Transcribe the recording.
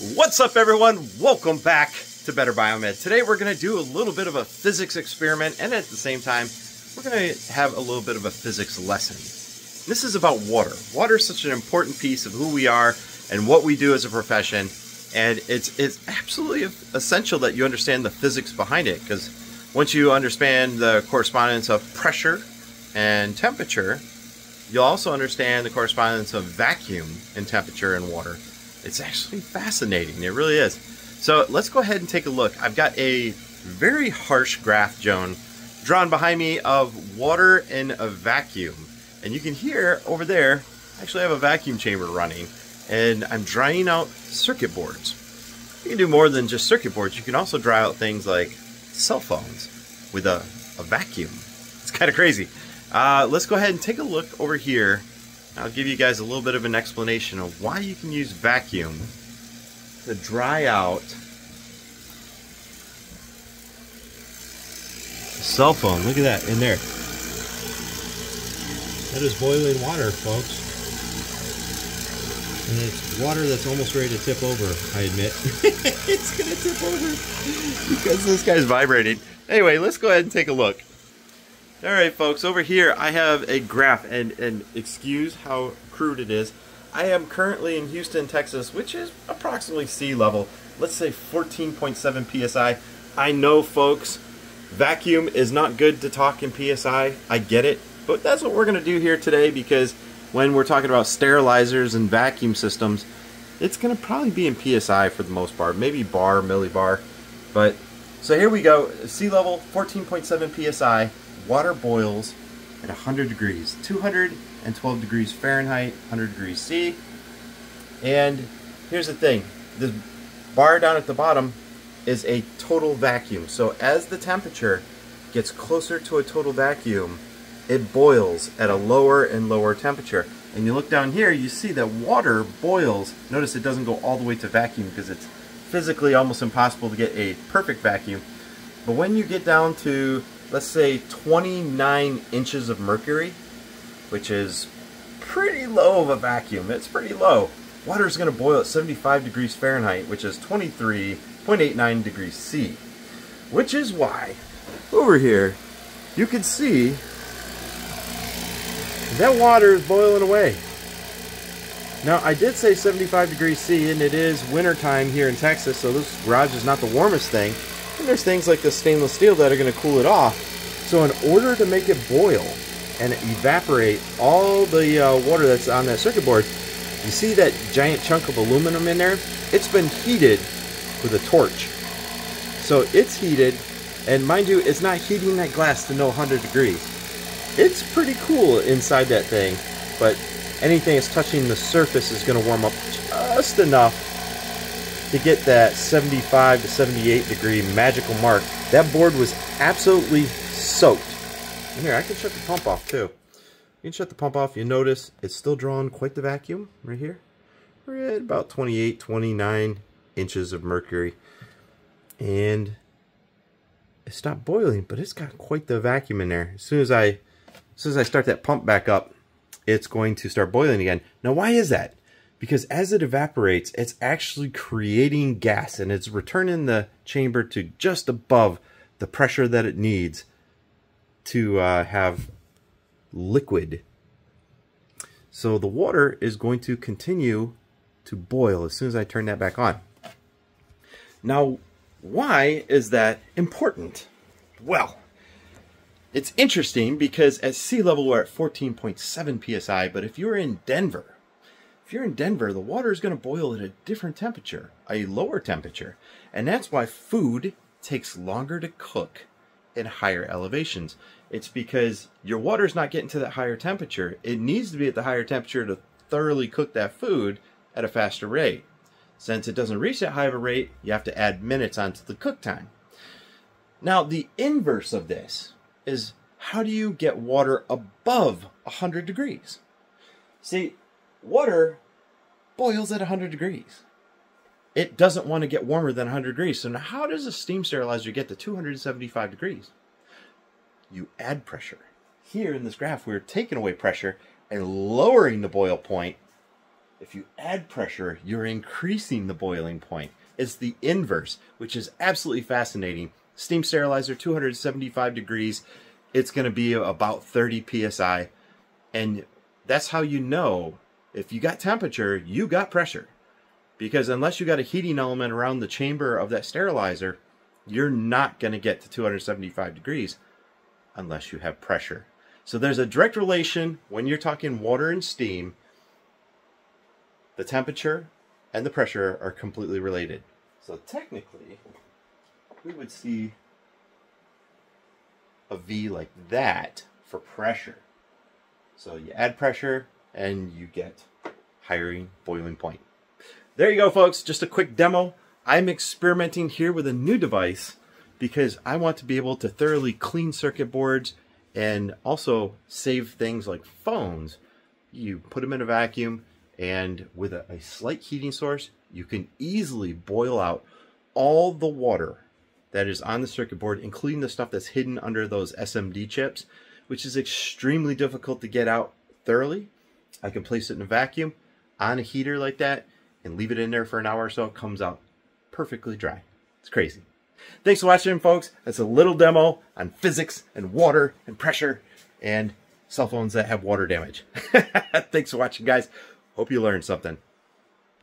What's up everyone? Welcome back to Better Biomed. Today we're going to do a little bit of a physics experiment and at the same time we're going to have a little bit of a physics lesson. This is about water. Water is such an important piece of who we are and what we do as a profession and it's it's absolutely essential that you understand the physics behind it because once you understand the correspondence of pressure and temperature, you'll also understand the correspondence of vacuum and temperature in water. It's actually fascinating. It really is. So let's go ahead and take a look. I've got a very harsh graph, Joan, drawn behind me of water in a vacuum. And you can hear over there, I actually have a vacuum chamber running and I'm drying out circuit boards. You can do more than just circuit boards. You can also dry out things like cell phones with a, a vacuum. It's kind of crazy. Uh, let's go ahead and take a look over here I'll give you guys a little bit of an explanation of why you can use vacuum to dry out a cell phone. Look at that in there. That is boiling water, folks. And it's water that's almost ready to tip over, I admit. it's going to tip over because this guy's vibrating. Anyway, let's go ahead and take a look. All right, folks, over here I have a graph, and, and excuse how crude it is. I am currently in Houston, Texas, which is approximately sea level. Let's say 14.7 PSI. I know, folks, vacuum is not good to talk in PSI. I get it, but that's what we're going to do here today because when we're talking about sterilizers and vacuum systems, it's going to probably be in PSI for the most part, maybe bar, millibar. But so here we go, sea level 14.7 PSI water boils at 100 degrees, 212 degrees Fahrenheit, 100 degrees C. And here's the thing, the bar down at the bottom is a total vacuum. So as the temperature gets closer to a total vacuum, it boils at a lower and lower temperature. And you look down here, you see that water boils. Notice it doesn't go all the way to vacuum because it's physically almost impossible to get a perfect vacuum. But when you get down to let's say 29 inches of mercury, which is pretty low of a vacuum. It's pretty low. Water is going to boil at 75 degrees Fahrenheit, which is 23.89 degrees C. Which is why, over here, you can see that water is boiling away. Now, I did say 75 degrees C, and it is wintertime here in Texas, so this garage is not the warmest thing. And there's things like the stainless steel that are going to cool it off. So in order to make it boil and evaporate all the uh, water that's on that circuit board, you see that giant chunk of aluminum in there? It's been heated with a torch. So it's heated, and mind you, it's not heating that glass to no 100 degrees. It's pretty cool inside that thing, but anything that's touching the surface is going to warm up just enough to get that 75 to 78 degree magical mark. That board was absolutely soaked. And here, I can shut the pump off too. You can shut the pump off. You notice it's still drawing quite the vacuum right here. We're at about 28, 29 inches of mercury. And it stopped boiling, but it's got quite the vacuum in there. As soon as I, as soon as I start that pump back up, it's going to start boiling again. Now, why is that? Because as it evaporates, it's actually creating gas and it's returning the chamber to just above the pressure that it needs to uh, have liquid. So the water is going to continue to boil as soon as I turn that back on. Now, why is that important? Well, it's interesting because at sea level we're at 14.7 psi, but if you're in Denver, if you're in Denver, the water is going to boil at a different temperature, a lower temperature. And that's why food takes longer to cook at higher elevations. It's because your water is not getting to that higher temperature. It needs to be at the higher temperature to thoroughly cook that food at a faster rate. Since it doesn't reach that high of a rate, you have to add minutes onto the cook time. Now, the inverse of this is how do you get water above 100 degrees? See, water boils at 100 degrees. It doesn't want to get warmer than 100 degrees. So now how does a steam sterilizer get to 275 degrees? You add pressure. Here in this graph, we're taking away pressure and lowering the boil point If you add pressure, you're increasing the boiling point. It's the inverse, which is absolutely fascinating. Steam sterilizer, 275 degrees. It's going to be about 30 psi. And that's how you know if you got temperature, you got pressure. Because unless you got a heating element around the chamber of that sterilizer, you're not going to get to 275 degrees unless you have pressure. So there's a direct relation when you're talking water and steam. The temperature and the pressure are completely related. So technically, we would see a V like that for pressure. So you add pressure and you get higher boiling point. There you go, folks. Just a quick demo. I'm experimenting here with a new device because I want to be able to thoroughly clean circuit boards and also save things like phones. You put them in a vacuum and with a, a slight heating source, you can easily boil out all the water that is on the circuit board, including the stuff that's hidden under those SMD chips, which is extremely difficult to get out thoroughly. I can place it in a vacuum on a heater like that and leave it in there for an hour or so. It comes out perfectly dry. It's crazy. Thanks for watching, folks. That's a little demo on physics and water and pressure and cell phones that have water damage. Thanks for watching, guys. Hope you learned something.